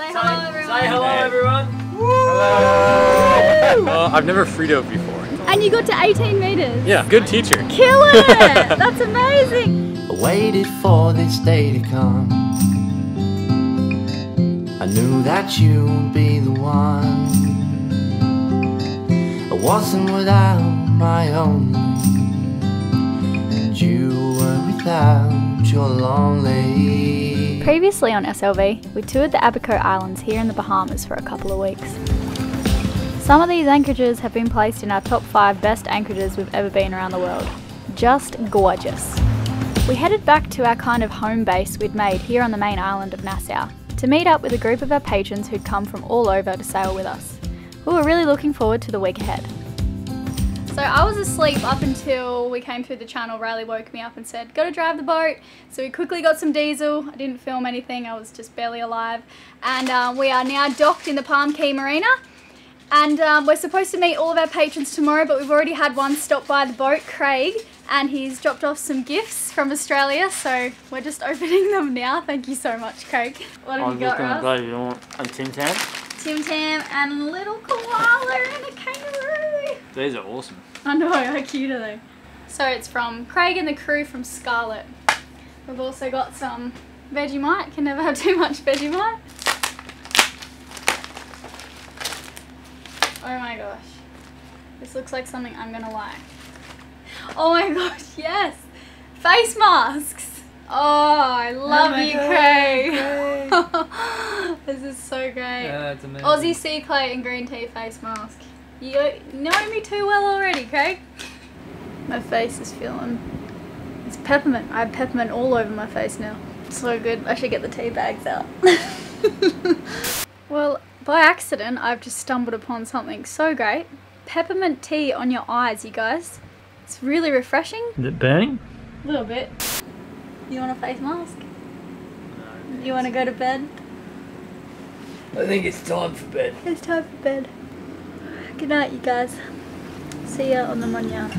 Say hello, everyone. Say hello, everyone. Uh, I've never free dove before. And you got to 18 meters. Yeah, good teacher. Kill it! That's amazing. I waited for this day to come. I knew that you would be the one. I wasn't without my only, and you were without your lonely. Previously on SLV, we toured the Abaco Islands here in the Bahamas for a couple of weeks. Some of these anchorages have been placed in our top 5 best anchorages we've ever been around the world. Just gorgeous. We headed back to our kind of home base we'd made here on the main island of Nassau to meet up with a group of our patrons who'd come from all over to sail with us. We were really looking forward to the week ahead. So I was asleep up until we came through the channel. Riley woke me up and said, gotta drive the boat. So we quickly got some diesel. I didn't film anything. I was just barely alive. And uh, we are now docked in the Palm Cay Marina. And um, we're supposed to meet all of our patrons tomorrow, but we've already had one stop by the boat, Craig, and he's dropped off some gifts from Australia. So we're just opening them now. Thank you so much, Craig. What have I'm you got, Russ? go. You want a Tim Tam? Tim Tam and a little koala and a kangaroo. These are awesome. I know, how cute are they? So it's from Craig and the crew from Scarlet. We've also got some Vegemite. Can never have too much Vegemite. Oh my gosh. This looks like something I'm gonna like. Oh my gosh, yes! Face masks! Oh, I oh love my you, God, Craig! this is so great. it's amazing. Aussie sea clay and green tea face mask. You know me too well already, Craig. My face is feeling. It's peppermint. I have peppermint all over my face now. So good. I should get the tea bags out. well, by accident, I've just stumbled upon something so great. Peppermint tea on your eyes, you guys. It's really refreshing. Is it burning? A little bit. You want a face mask? No. You want to go to bed? I think it's time for bed. It's time for bed. Good night, you guys. See ya on the manana.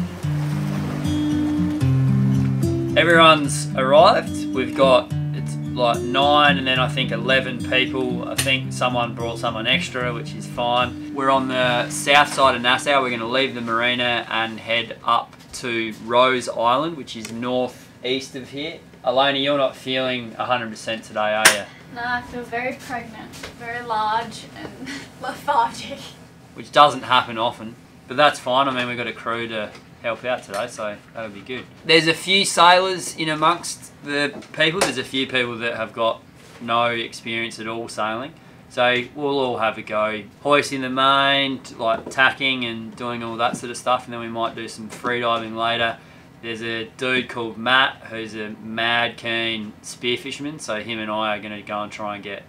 Everyone's arrived. We've got it's like nine, and then I think eleven people. I think someone brought someone extra, which is fine. We're on the south side of Nassau. We're going to leave the marina and head up to Rose Island, which is northeast of here. Elayna, you're not feeling 100% today, are you? No, I feel very pregnant, very large and lethargic. Which doesn't happen often, but that's fine. I mean, we've got a crew to help out today, so that'll be good. There's a few sailors in amongst the people. There's a few people that have got no experience at all sailing. So we'll all have a go hoisting the main, like tacking and doing all that sort of stuff, and then we might do some freediving later. There's a dude called Matt who's a mad keen spearfisherman, so him and I are going to go and try and get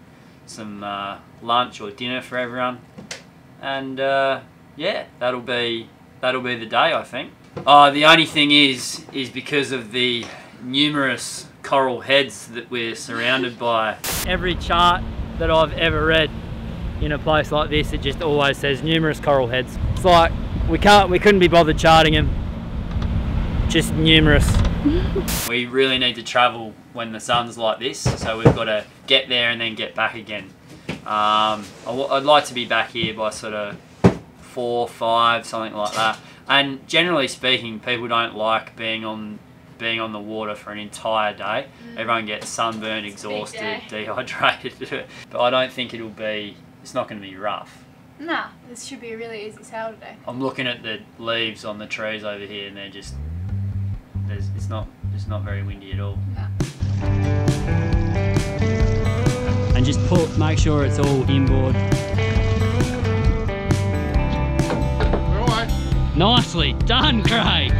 some uh, lunch or dinner for everyone, and uh, yeah, that'll be that'll be the day I think. Uh, the only thing is, is because of the numerous coral heads that we're surrounded by. Every chart that I've ever read in a place like this, it just always says numerous coral heads. It's like we can't, we couldn't be bothered charting them. Just numerous. we really need to travel when the sun's like this, so we've got to get there and then get back again. Um, I w- I'd like to be back here by sort of four, five, something like that. And generally speaking, people don't like being on being on the water for an entire day. Everyone gets sunburned, exhausted, dehydrated. but I don't think it'll be. It's not going to be rough. Nah, this should be a really easy sail today. I'm looking at the leaves on the trees over here, and they're just. There's, it's not. It's not very windy at all. And just pull, make sure it's all inboard. Nicely done, Craig.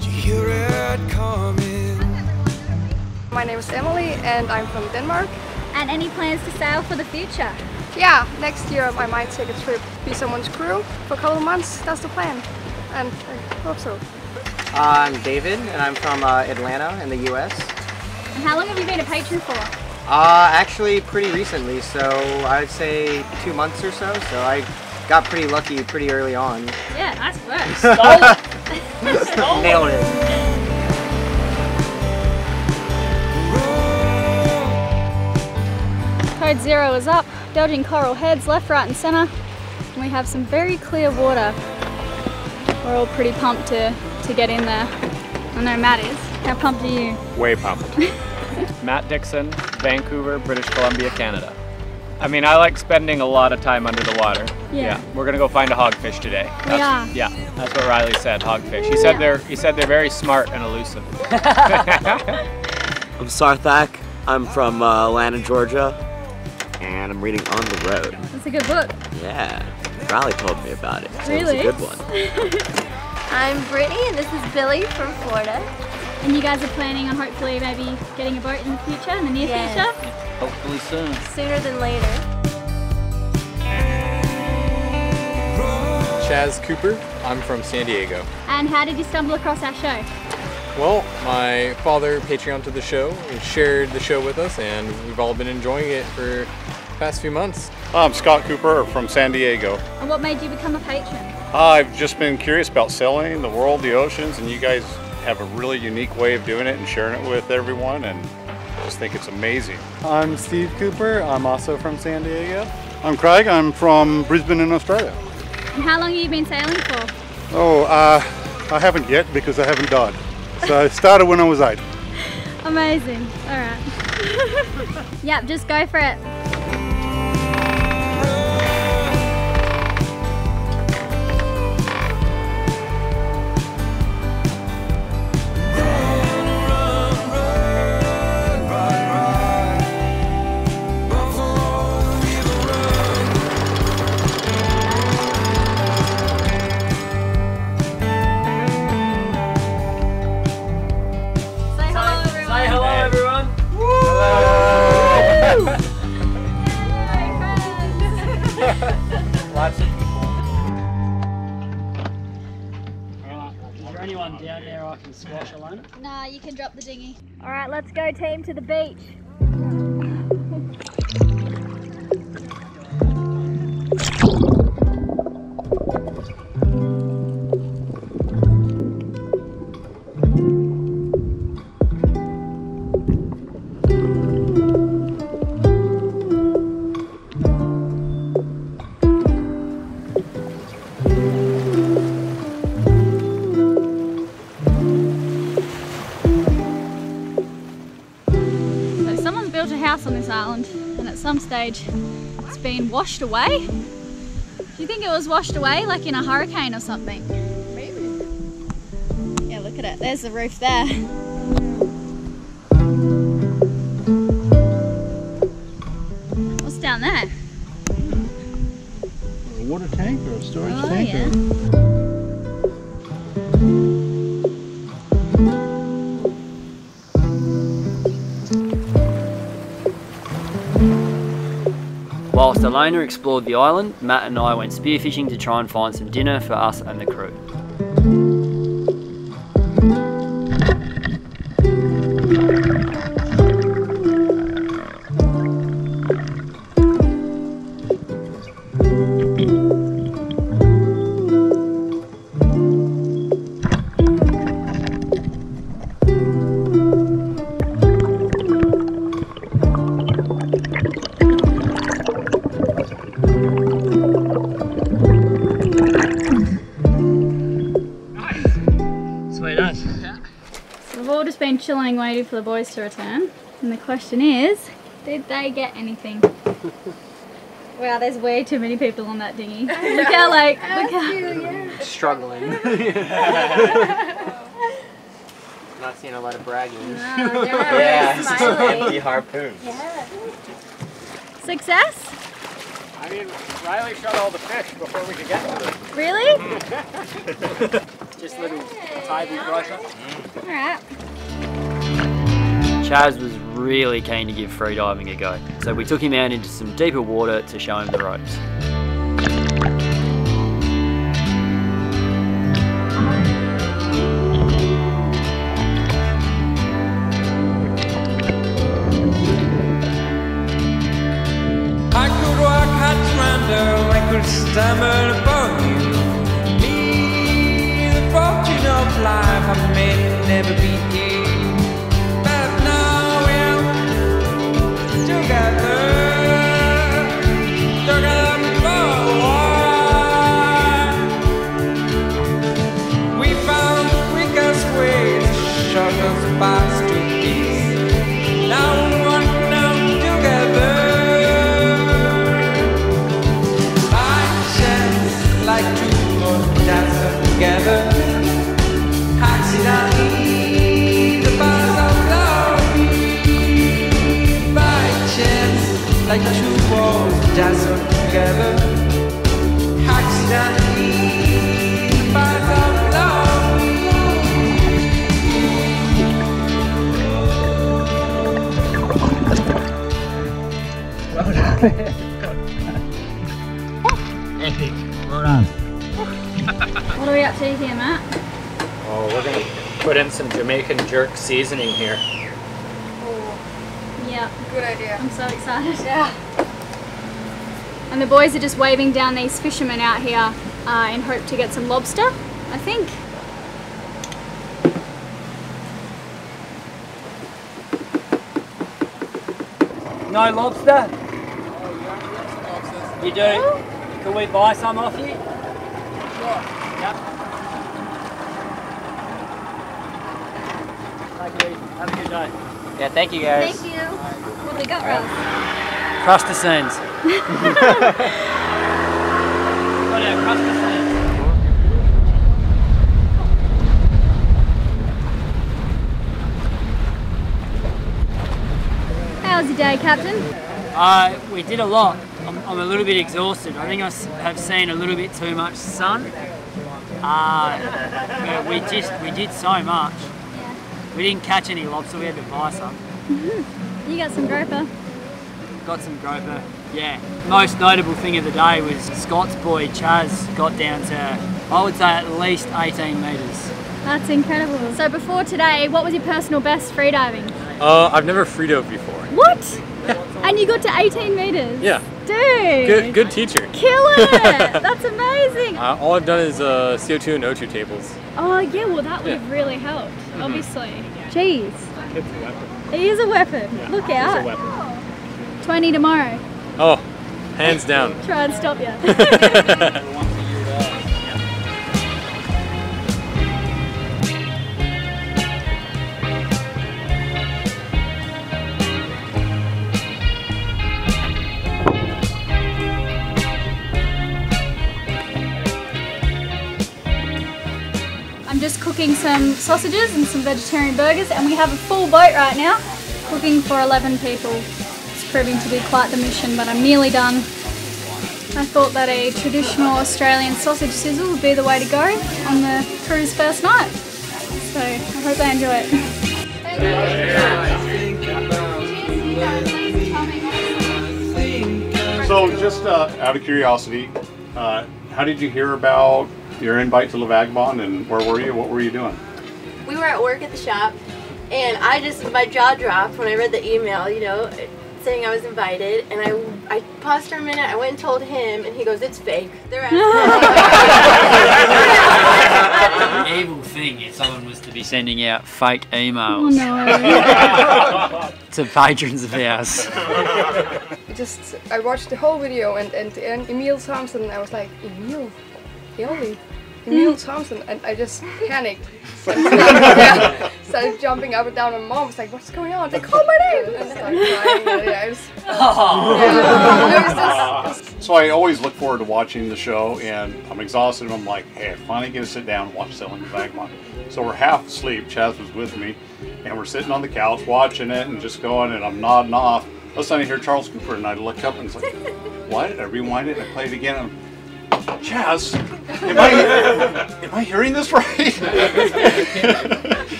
Hear it coming. My name is Emily and I'm from Denmark. And any plans to sail for the future? Yeah, next year I might take a trip, be someone's crew for a couple of months. That's the plan. And I hope so. I'm David, and I'm from uh, Atlanta in the U.S. And how long have you been a patron for? Uh, actually, pretty recently, so I'd say two months or so. So I got pretty lucky pretty early on. Yeah, nice work. Nailed it. Code zero is up, dodging coral heads left, right and centre. And we have some very clear water. We're all pretty pumped to to get in there. I know Matt is. How pumped are you? Way pumped. Matt Dixon, Vancouver, British Columbia, Canada. I mean, I like spending a lot of time under the water. Yeah. We're gonna go find a hogfish today. We That's- are. Yeah, that's what Riley said, hogfish. He said Yeah. they're he said they're very smart and elusive. I'm Sarthak. I'm from uh, Atlanta, Georgia, and I'm reading On the Road. It's a good book. Yeah, Riley told me about it. So Really? It was a good one. I'm Brittney and this is Billy from Florida. And you guys are planning on hopefully maybe getting a boat in the future, in the near Yes. future? Hopefully soon. Sooner than later. Chaz Cooper. I'm from San Diego. And how did you stumble across our show? Well, my father Patreon to the show shared the show with us, and we've all been enjoying it for the past few months. I'm Scott Cooper from San Diego. And what made you become a patron? I've just been curious about sailing, the world, the oceans, and you guys have a really unique way of doing it and sharing it with everyone, and I just think it's amazing. I'm Steve Cooper. I'm also from San Diego. I'm Craig. I'm from Brisbane in Australia. And how long have you been sailing for? Oh, uh, I haven't yet because I haven't died. So I started when I was eight. Amazing. All right. yep, just go for it. I can squash alone? Nah, you can drop the dinghy. All right, let's go team to the beach. Some stage it's been washed away. Do you think it was washed away like in a hurricane or something? Maybe. Yeah, look at it. There's the roof there. What's down there? A water tank or a storage Oh, tank? yeah. Elayna explored the island, Matt and I went spearfishing to try and find some dinner for us and the crew. Waiting for the boys to return. And the question is, did they get anything? wow, there's way too many people on that dinghy. Look how like, look how... Struggling. Not seeing a lot of bragging. Yeah, it's just an empty harpoon. Success? I mean, Riley shot all the fish before we could get to them. Really? Just little tiny brusher. Mm. Alright. Chaz was really keen to give freediving a go, so we took him out into some deeper water to show him the ropes. Like two walls dazzled together. Accidentally, fires of love. Epic. Well done. What are we up to here, Matt? Oh, we're gonna put in some Jamaican jerk seasoning here. Yeah. Good idea. I'm so excited. Yeah. And the boys are just waving down these fishermen out here uh, in hope to get some lobster, I think. No lobster? You do? Can we buy some off you? Yep. Thank you. Have a good day. Yeah, thank you guys. Thank you. What they got, Ralph? Crustaceans. Got our crustaceans. How's your day, Captain? Uh, we did a lot. I'm, I'm a little bit exhausted. I think I have seen a little bit too much sun. Uh, we just we did so much. We didn't catch any lobster. We had to buy some. You got some grouper. Got some groper. Yeah. Most notable thing of the day was Scott's boy Chaz got down to I would say at least 18 metres. That's incredible. So before today, what was your personal best freediving? Uh, I've never freedived before. What? Yeah. And you got to 18 meters? Yeah. Dude. Good, good teacher. Kill it! That's amazing. Uh, all I've done is uh, CO2 and O2 tables. Oh yeah, well that would Yeah. have really helped, obviously. Jeez. It is a weapon. Look out. 20 tomorrow. Oh, hands down. Try and stop you. cooking some sausages and some vegetarian burgers and we have a full boat right now cooking for 11 people. It's proving to be quite the mission but I'm nearly done. I thought that a traditional Australian sausage sizzle would be the way to go on the cruise first night. So I hope they enjoy it. So, just uh, out of curiosity, uh, how did you hear about your invite to La Vagabonde and where were you? What were you doing? We were at work at the shop, and I just my jaw dropped when I read the email. You know, saying I was invited, and I I paused for a minute. I went and told him, and he goes, "It's fake. They're asking." Evil thing if someone was to be sending out fake emails Oh, to patrons of ours. Just I watched the whole video and and, and Emil Thompson. I was like Emil, Mm. Eli, Emil Thompson, and I just panicked. Started, yeah, started jumping up and down. And mom was like, "What's going on?" They called my name. And crying. And yeah, I was, yeah, I was just, So I always look forward to watching the show, and I'm exhausted. And I'm like, hey, I finally get to sit down and watch Sailing La Vagabonde. So we're half asleep. Chaz was with me, and we're sitting on the couch watching it and just going, and I'm nodding off. All of a sudden I hear Charles Cooper, and I look up and it's like, what? I rewind it and I play it again. And I'm, Chaz, am I, am I hearing this right?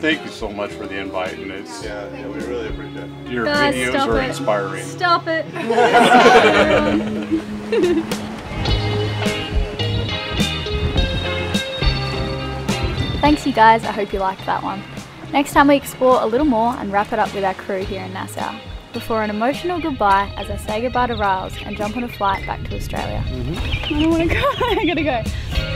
Thank you so much for the invite, and it's yeah, yeah we really appreciate it. Your Guys, videos stop are it. inspiring. Stop it. Thanks you guys, I hope you liked that one. Next time we explore a little more and wrap it up with our crew here in Nassau. Before an emotional goodbye as I say goodbye to Riles and jump on a flight back to Australia. Mm-hmm. I don't want to go, I gotta go.